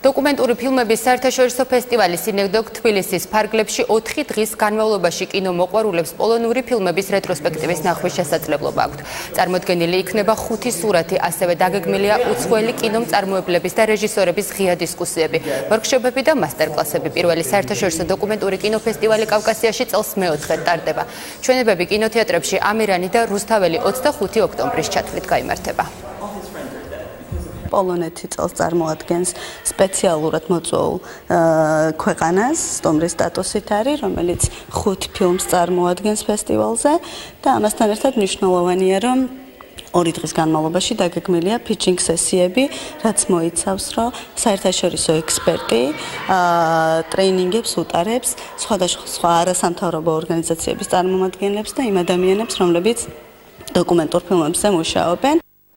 დოკუმენტური ფილმების საერთაშორისო ფესტივალი სინეგდოგ თბილისის ფარგლებში 4 დღის განმავლობაში კინომოყვარულებს პოლონური ფილმების რეტროსპექტივის ნახვის შესაძლებლობა აქვთ. წარმოდგენილი იქნება ხუთი სურათი, ასევე დაგეგმილია უცხოელი კინომწარმოებლების და რეჟისორების ღია დისკუსიები, ვორქშოპები და მასტერკლასები. პირველი საერთაშორისო დოკუმენტური კინოფესტივალი კავკასიაში წელს მეოთხედ ტარდება. ჩვენებები კინოთეატრებში ამირანი და რუსთაველი 25 ოქტომბრის ჩათვლით გამართება. პოლონეთი წელს წარმოადგენს სპეციალურად მოწვეულ ქვეყანას, სტომრის სტატუსით არის, რომელიც ხუთ ფილმს წარმოადგენს ფესტივალზე და ამასთან ერთად მნიშვნელოვანია, რომ ორი დღის განმავლობაში დაგეგმილია ფიჩინგ სესიები, რაც მოიცავს, რომ საერთაშორისო ექსპერტი ტრეინინგებს უტარებს სხვადასხვა არასამთავრობო ორგანიზაციების წარმომადგენლებს და იმ ადამიანებს, რომლებიც დოკუმენტურ ფილმებზე მუშაობენ.